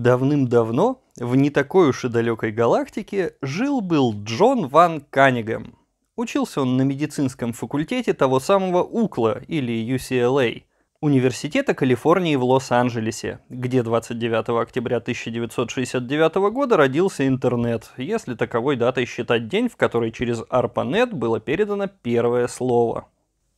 Давным-давно, в не такой уж и далекой галактике, жил-был Джон Ван Каннигем. Учился он на медицинском факультете того самого УКЛА или UCLA, Университета Калифорнии в Лос-Анджелесе, где 29 октября 1969 года родился интернет, если таковой датой считать день, в который через ARPANET было передано первое слово.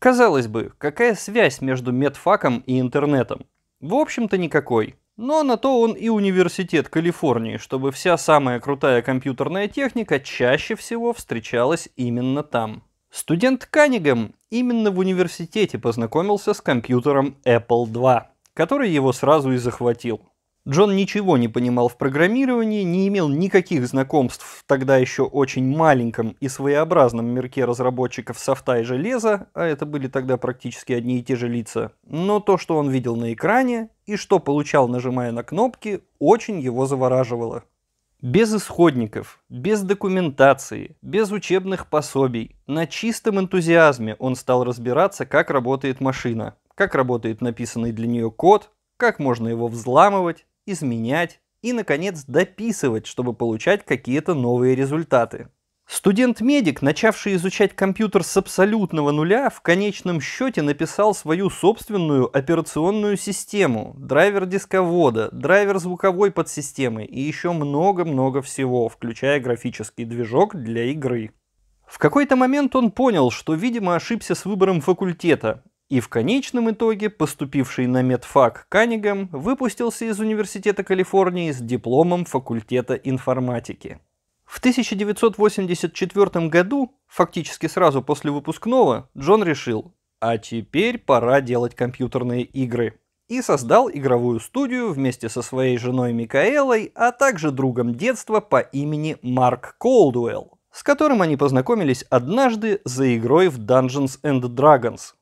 Казалось бы, какая связь между медфаком и интернетом? В общем-то никакой – но на то он и университет Калифорнии, чтобы вся самая крутая компьютерная техника чаще всего встречалась именно там. Студент Каннигам именно в университете познакомился с компьютером Apple II, который его сразу и захватил. Джон ничего не понимал в программировании, не имел никаких знакомств в тогда еще очень маленьком и своеобразном мирке разработчиков софта и железа, а это были тогда практически одни и те же лица, но то, что он видел на экране и что получал, нажимая на кнопки, очень его завораживало. Без исходников, без документации, без учебных пособий, на чистом энтузиазме он стал разбираться, как работает машина, как работает написанный для нее код, как можно его взламывать, изменять и, наконец, дописывать, чтобы получать какие-то новые результаты. Студент-медик, начавший изучать компьютер с абсолютного нуля, в конечном счете написал свою собственную операционную систему, драйвер дисковода, драйвер звуковой подсистемы и еще много-много всего, включая графический движок для игры. В какой-то момент он понял, что, видимо, ошибся с выбором факультета, и в конечном итоге поступивший на медфак Каннигам выпустился из Университета Калифорнии с дипломом факультета информатики. В 1984 году, фактически сразу после выпускного, Джон решил, а теперь пора делать компьютерные игры. И создал игровую студию вместе со своей женой Микаэлой, а также другом детства по имени Марк Колдуэлл, с которым они познакомились однажды за игрой в Dungeons and Dragons,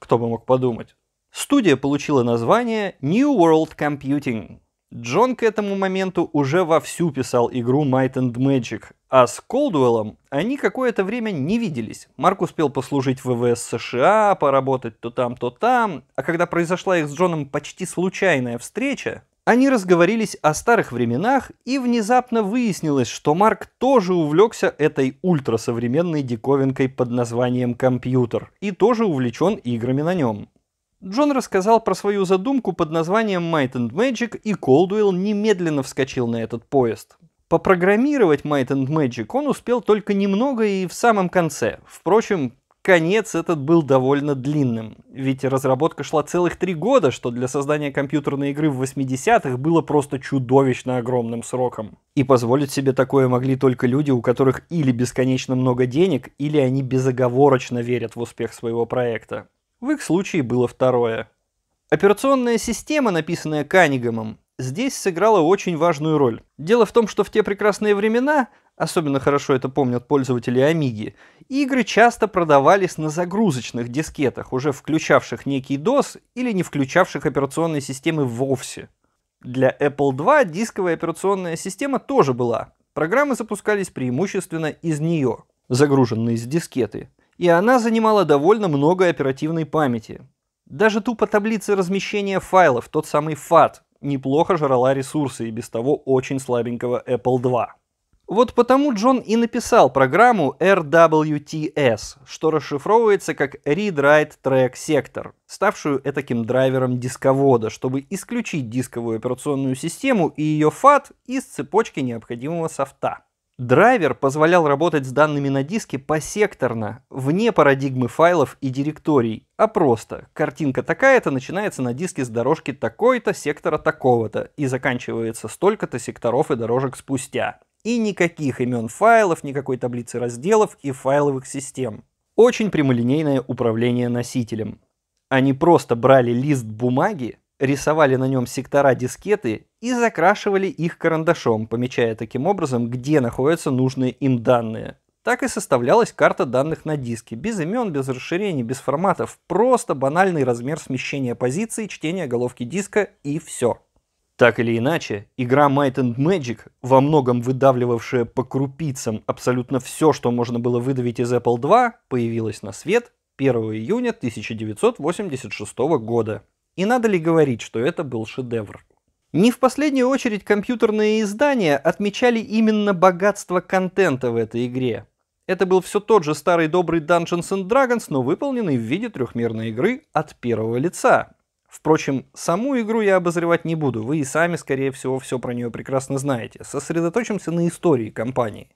кто бы мог подумать. Студия получила название New World Computing. Джон к этому моменту уже вовсю писал игру Might and Magic, а с Колдуэллом они какое-то время не виделись. Марк успел послужить в ВВС США, поработать то там, то там, а когда произошла их с Джоном почти случайная встреча, они разговорились о старых временах, и внезапно выяснилось, что Марк тоже увлекся этой ультрасовременной диковинкой под названием компьютер, и тоже увлечен играми на нем. Джон рассказал про свою задумку под названием Might and Magic, и Колдуэлл немедленно вскочил на этот поезд. Попрограммировать Might and Magic он успел только немного и в самом конце. Впрочем, конец этот был довольно длинным, ведь разработка шла целых три года, что для создания компьютерной игры в 80-х было просто чудовищно огромным сроком. И позволить себе такое могли только люди, у которых или бесконечно много денег, или они безоговорочно верят в успех своего проекта. В их случае было второе. Операционная система, написанная Каннигамом, здесь сыграла очень важную роль. Дело в том, что в те прекрасные времена особенно хорошо это помнят пользователи Амиги, игры часто продавались на загрузочных дискетах, уже включавших некий DOS или не включавших операционные системы вовсе. Для Apple II дисковая операционная система тоже была. Программы запускались преимущественно из нее, загруженные с дискеты. И она занимала довольно много оперативной памяти. Даже тупо таблицы размещения файлов, тот самый FAT, неплохо жрала ресурсы и без того очень слабенького Apple II. Вот потому Джон и написал программу RWTS, что расшифровывается как Read Write Track Sector, ставшую этаким драйвером дисковода, чтобы исключить дисковую операционную систему и ее FAT из цепочки необходимого софта. Драйвер позволял работать с данными на диске посекторно, вне парадигмы файлов и директорий, а просто картинка такая-то начинается на диске с дорожки такой-то, сектора такого-то и заканчивается столько-то секторов и дорожек спустя. И никаких имен файлов, никакой таблицы разделов и файловых систем. Очень прямолинейное управление носителем. Они просто брали лист бумаги, рисовали на нем сектора дискеты и закрашивали их карандашом, помечая таким образом, где находятся нужные им данные. Так и составлялась карта данных на диске, без имен, без расширений, без форматов, просто банальный размер смещения позиций, чтения головки диска и все. Так или иначе, игра Might and Magic, во многом выдавливавшая по крупицам абсолютно все, что можно было выдавить из Apple II, появилась на свет 1 июня 1986 года. И надо ли говорить, что это был шедевр? Не в последнюю очередь компьютерные издания отмечали именно богатство контента в этой игре. Это был все тот же старый добрый Dungeons and Dragons, но выполненный в виде трехмерной игры от первого лица. Впрочем, саму игру я обозревать не буду, вы и сами, скорее всего, все про нее прекрасно знаете. Сосредоточимся на истории компании.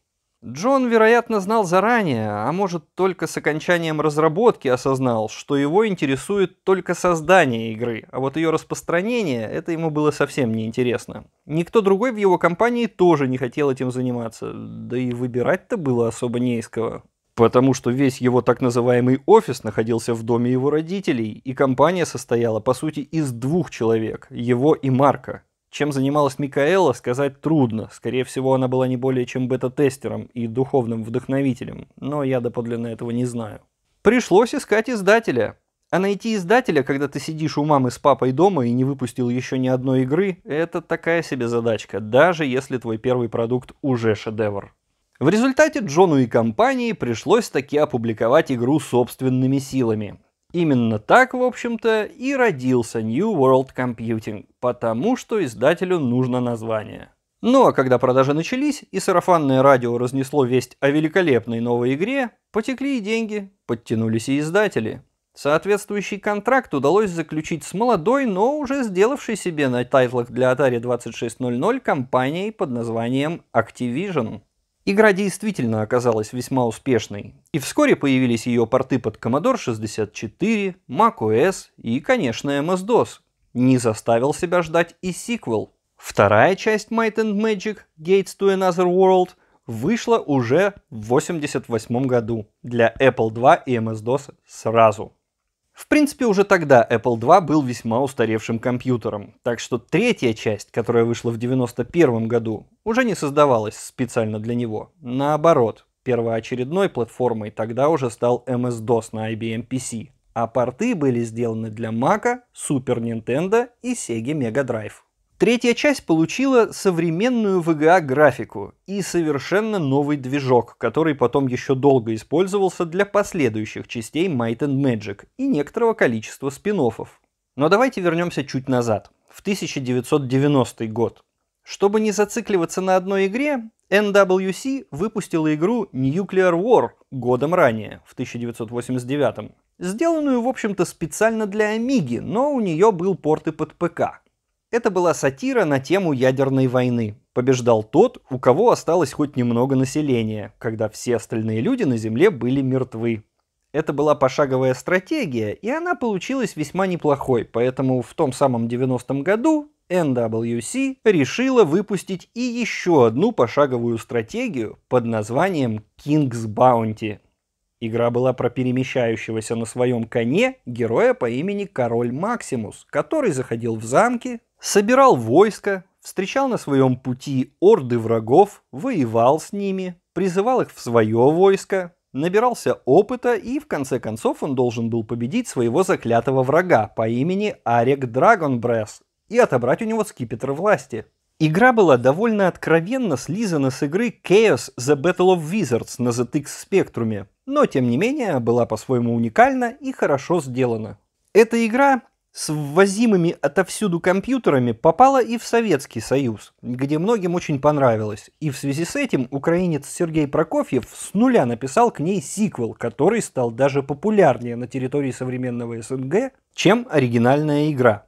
Джон, вероятно, знал заранее, а может только с окончанием разработки осознал, что его интересует только создание игры, а вот ее распространение, это ему было совсем неинтересно. Никто другой в его компании тоже не хотел этим заниматься, да и выбирать-то было особо не из кого. Потому что весь его так называемый офис находился в доме его родителей, и компания состояла, по сути, из двух человек, его и Марка. Чем занималась Микаэла, сказать трудно. Скорее всего, она была не более чем бета-тестером и духовным вдохновителем, но я доподлинно этого не знаю. Пришлось искать издателя. А найти издателя, когда ты сидишь у мамы с папой дома и не выпустил еще ни одной игры, это такая себе задачка, даже если твой первый продукт уже шедевр. В результате Джону и компании пришлось таки опубликовать игру собственными силами. Именно так, в общем-то, и родился New World Computing, потому что издателю нужно название. Ну а когда продажи начались и сарафанное радио разнесло весть о великолепной новой игре, потекли и деньги, подтянулись и издатели. Соответствующий контракт удалось заключить с молодой, но уже сделавшей себе на тайтлах для Atari 2600 компанией под названием Activision. Игра действительно оказалась весьма успешной, и вскоре появились ее порты под Commodore 64, macOS и, конечно, MS-DOS. Не заставил себя ждать и сиквел. Вторая часть Might and Magic Gates to Another World вышла уже в 1988 году для Apple II и MS-DOS сразу. В принципе, уже тогда Apple II был весьма устаревшим компьютером, так что третья часть, которая вышла в 1991 году, уже не создавалась специально для него. Наоборот, первоочередной платформой тогда уже стал MS-DOS на IBM PC, а порты были сделаны для Mac, Super Nintendo и Sega Mega Drive. Третья часть получила современную VGA-графику и совершенно новый движок, который потом еще долго использовался для последующих частей Might and Magic и некоторого количества спин -оффов. Но давайте вернемся чуть назад, в 1990 год. Чтобы не зацикливаться на одной игре, NWC выпустила игру Nuclear War годом ранее, в 1989 сделанную, в общем-то, специально для Амиги, но у нее был порт и под ПК. Это была сатира на тему ядерной войны. Побеждал тот, у кого осталось хоть немного населения, когда все остальные люди на Земле были мертвы. Это была пошаговая стратегия, и она получилась весьма неплохой, поэтому в том самом 90-м году NWC решила выпустить и еще одну пошаговую стратегию под названием King's Bounty. Игра была про перемещающегося на своем коне героя по имени Король Максимус, который заходил в замки, собирал войско, встречал на своем пути орды врагов, воевал с ними, призывал их в свое войско, набирался опыта и в конце концов он должен был победить своего заклятого врага по имени Арек Драгонбресс и отобрать у него скипетр власти. Игра была довольно откровенно слизана с игры Chaos The Battle of Wizards на ZX Spectrum, но тем не менее была по-своему уникальна и хорошо сделана. Эта игра с ввозимыми отовсюду компьютерами попала и в Советский Союз, где многим очень понравилось. И в связи с этим украинец Сергей Прокофьев с нуля написал к ней сиквел, который стал даже популярнее на территории современного СНГ, чем оригинальная игра.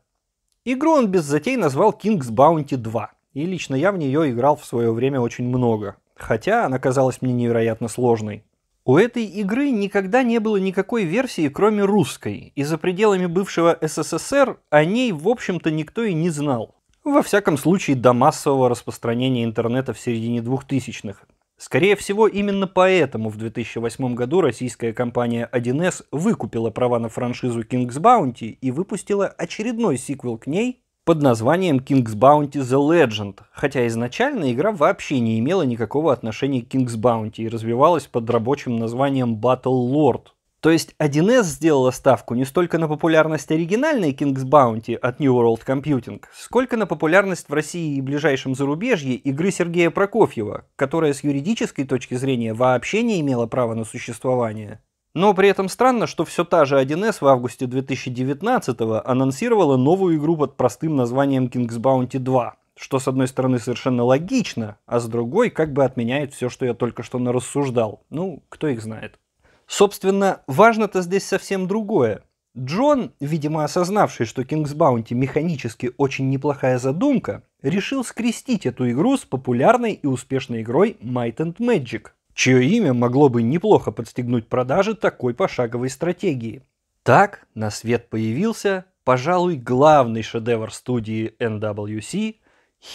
Игру он без затей назвал King's Bounty 2, и лично я в нее играл в свое время очень много, хотя она казалась мне невероятно сложной. У этой игры никогда не было никакой версии, кроме русской, и за пределами бывшего СССР о ней, в общем-то, никто и не знал. Во всяком случае, до массового распространения интернета в середине 2000-х. Скорее всего, именно поэтому в 2008 году российская компания 1С выкупила права на франшизу King's Bounty и выпустила очередной сиквел к ней под названием King's Bounty The Legend, хотя изначально игра вообще не имела никакого отношения к King's Bounty и развивалась под рабочим названием Battle Lord. То есть 1С сделала ставку не столько на популярность оригинальной King's Bounty от New World Computing, сколько на популярность в России и ближайшем зарубежье игры Сергея Прокофьева, которая с юридической точки зрения вообще не имела права на существование. Но при этом странно, что все та же 1С в августе 2019 анонсировала новую игру под простым названием King's Bounty 2, что с одной стороны совершенно логично, а с другой как бы отменяет все, что я только что нарассуждал. Ну, кто их знает. Собственно, важно-то здесь совсем другое. Джон, видимо осознавший, что King's Bounty механически очень неплохая задумка, решил скрестить эту игру с популярной и успешной игрой Might and Magic, чье имя могло бы неплохо подстегнуть продажи такой пошаговой стратегии. Так на свет появился, пожалуй, главный шедевр студии NWC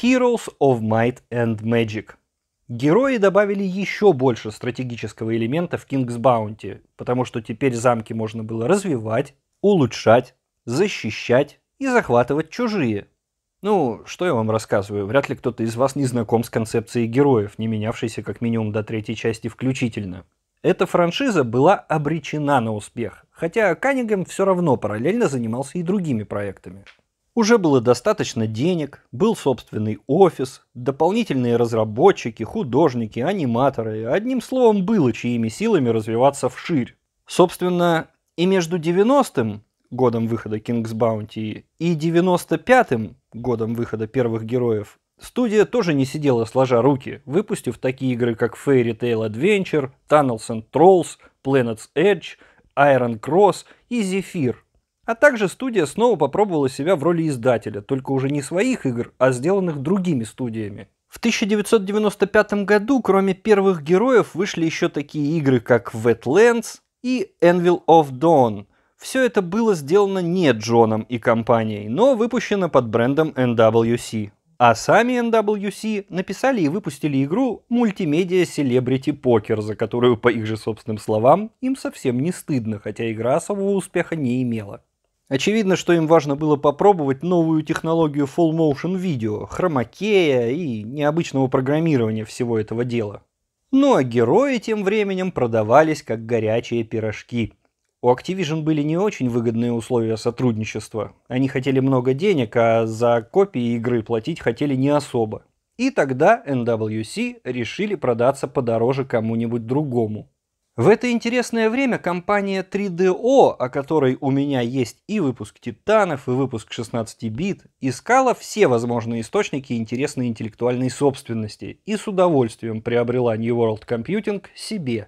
Heroes of Might and Magic. Герои добавили еще больше стратегического элемента в King's Bounty, потому что теперь замки можно было развивать, улучшать, защищать и захватывать чужие. Ну, что я вам рассказываю, вряд ли кто-то из вас не знаком с концепцией героев, не менявшейся как минимум до третьей части включительно. Эта франшиза была обречена на успех, хотя Каннингем все равно параллельно занимался и другими проектами. Уже было достаточно денег, был собственный офис, дополнительные разработчики, художники, аниматоры, одним словом, было чьими силами развиваться вширь. Собственно, и между 90-м годом выхода King's Bounty и 95-м годом выхода первых героев студия тоже не сидела сложа руки, выпустив такие игры, как Fairy Tail Adventure, Tunnels and Trolls, Planet's Edge, Iron Cross и Zephyr. А также студия снова попробовала себя в роли издателя, только уже не своих игр, а сделанных другими студиями. В 1995 году, кроме первых героев, вышли еще такие игры, как Wetlands, и Anvil of Dawn. Все это было сделано не Джоном и компанией, но выпущено под брендом NWC. А сами NWC написали и выпустили игру Multimedia Celebrity Poker, за которую, по их же собственным словам, им совсем не стыдно, хотя игра особого успеха не имела. Очевидно, что им важно было попробовать новую технологию Full Motion Video, хромакея и необычного программирования всего этого дела. Ну а герои тем временем продавались как горячие пирожки. У Activision были не очень выгодные условия сотрудничества. Они хотели много денег, а за копии игры платить хотели не особо. И тогда NWC решили продаться подороже кому-нибудь другому. В это интересное время компания 3DO, о которой у меня есть и выпуск Титанов, и выпуск 16 бит, искала все возможные источники интересной интеллектуальной собственности и с удовольствием приобрела New World Computing себе.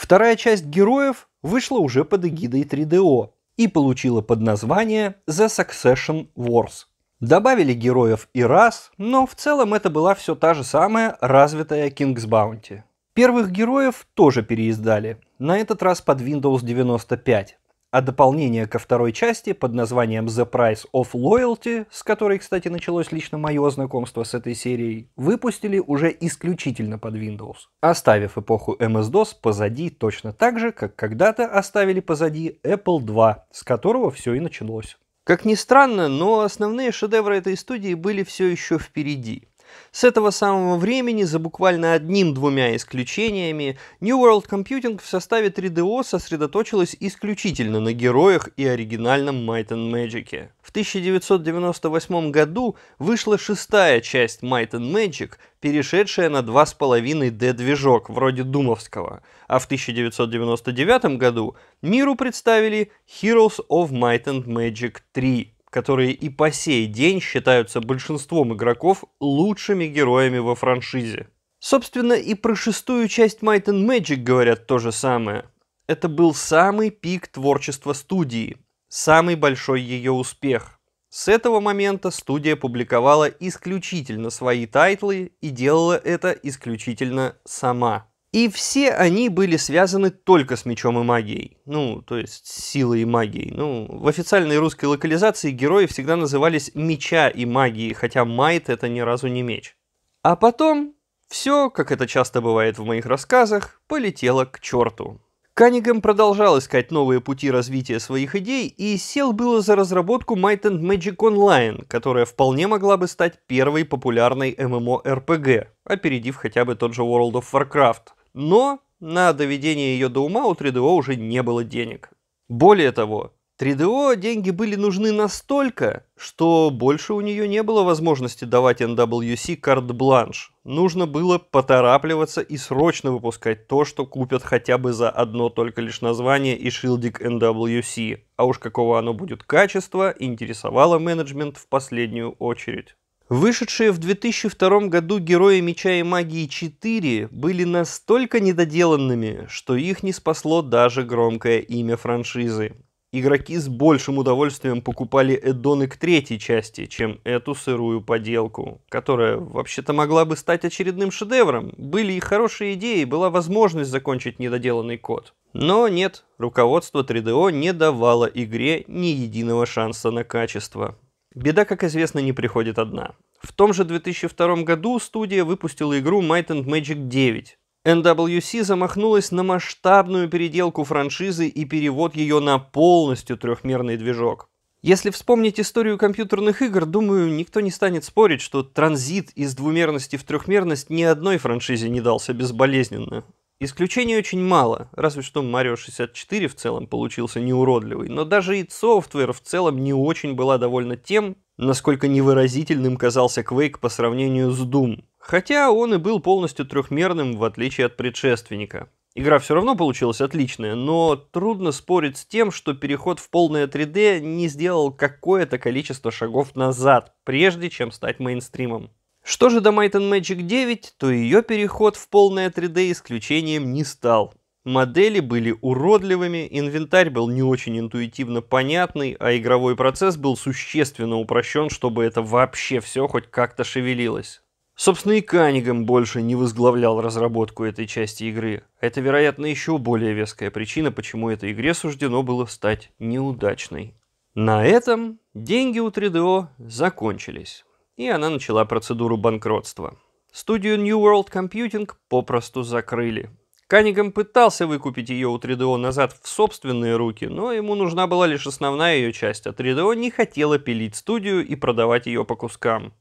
Вторая часть героев вышла уже под эгидой 3DO и получила под название The Succession Wars. Добавили героев и раз, но в целом это была все та же самая развитая King's Bounty. Первых героев тоже переиздали, на этот раз под Windows 95, а дополнение ко второй части под названием The Price of Loyalty, с которой, кстати, началось лично мое знакомство с этой серией, выпустили уже исключительно под Windows, оставив эпоху MS-DOS позади точно так же, как когда-то оставили позади Apple II, с которого все и началось. Как ни странно, но основные шедевры этой студии были все еще впереди – с этого самого времени, за буквально одним-двумя исключениями, New World Computing в составе 3DO сосредоточилась исключительно на героях и оригинальном Might and Magic. В 1998 году вышла шестая часть Might and Magic, перешедшая на 2,5D-движок, вроде Думовского, а в 1999 году миру представили Heroes of Might and Magic 3, которые и по сей день считаются большинством игроков лучшими героями во франшизе. Собственно, и про шестую часть Might and Magic говорят то же самое. Это был самый пик творчества студии, самый большой ее успех. С этого момента студия публиковала исключительно свои тайтлы и делала это исключительно сама. И все они были связаны только с мечом и магией. Ну, то есть силой и магией. Ну, в официальной русской локализации герои всегда назывались меча и магией, хотя might это ни разу не меч. А потом все, как это часто бывает в моих рассказах, полетело к черту. Каннигам продолжал искать новые пути развития своих идей и сел было за разработку Might and Magic Online, которая вполне могла бы стать первой популярной MMORPG, опередив хотя бы тот же World of Warcraft – но на доведение ее до ума у 3DO уже не было денег. Более того, 3DO деньги были нужны настолько, что больше у нее не было возможности давать NWC карт-бланш. Нужно было поторапливаться и срочно выпускать то, что купят хотя бы за одно только лишь название и шилдик NWC. А уж какого оно будет качества, интересовало менеджмент в последнюю очередь. Вышедшие в 2002 году Герои Меча и Магии 4 были настолько недоделанными, что их не спасло даже громкое имя франшизы игроки с большим удовольствием покупали эддоны к третьей части, чем эту сырую поделку, которая вообще-то могла бы стать очередным шедевром. Были и хорошие идеи, была возможность закончить недоделанный код. Но нет, руководство 3DO не давало игре ни единого шанса на качество. Беда, как известно, не приходит одна. В том же 2002 году студия выпустила игру Might and Magic 9, NWC замахнулась на масштабную переделку франшизы и перевод ее на полностью трехмерный движок. Если вспомнить историю компьютерных игр, думаю, никто не станет спорить, что транзит из двумерности в трехмерность ни одной франшизе не дался безболезненно. Исключений очень мало, разве что Mario 64 в целом получился неуродливый, но даже и Software в целом не очень была довольна тем, насколько невыразительным казался Quake по сравнению с Doom. Хотя он и был полностью трехмерным, в отличие от предшественника. Игра все равно получилась отличная, но трудно спорить с тем, что переход в полное 3D не сделал какое-то количество шагов назад, прежде чем стать мейнстримом. Что же до Might and Magic 9, то ее переход в полное 3D исключением не стал. Модели были уродливыми, инвентарь был не очень интуитивно понятный, а игровой процесс был существенно упрощен, чтобы это вообще все хоть как-то шевелилось. Собственно, и Канигам больше не возглавлял разработку этой части игры. Это, вероятно, еще более веская причина, почему этой игре суждено было стать неудачной. На этом деньги у 3DO закончились, и она начала процедуру банкротства. Студию New World Computing попросту закрыли. Канигам пытался выкупить ее у 3DO назад в собственные руки, но ему нужна была лишь основная ее часть, а 3DO не хотела пилить студию и продавать ее по кускам.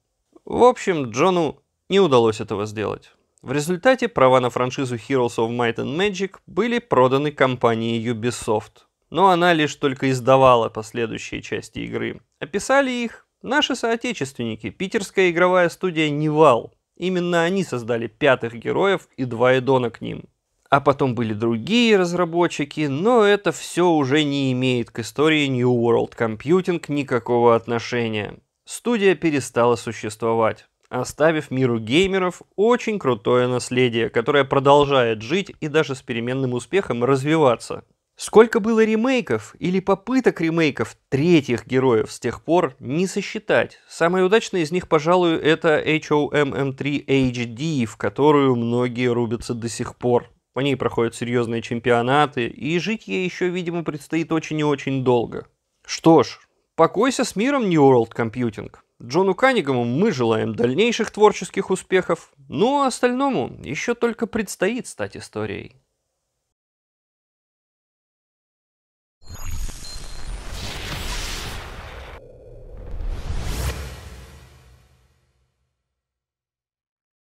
В общем, Джону не удалось этого сделать. В результате права на франшизу Heroes of Might and Magic были проданы компании Ubisoft. Но она лишь только издавала последующие части игры. Описали их наши соотечественники, питерская игровая студия Невал. Именно они создали пятых героев и два эдона к ним. А потом были другие разработчики, но это все уже не имеет к истории New World Computing никакого отношения. Студия перестала существовать оставив миру геймеров очень крутое наследие, которое продолжает жить и даже с переменным успехом развиваться. Сколько было ремейков или попыток ремейков третьих героев с тех пор, не сосчитать. Самый удачный из них, пожалуй, это HOMM3 HD, в которую многие рубятся до сих пор. По ней проходят серьезные чемпионаты, и жить ей еще, видимо, предстоит очень и очень долго. Что ж, покойся с миром New World Computing. Джону Каннигаму мы желаем дальнейших творческих успехов, ну а остальному еще только предстоит стать историей.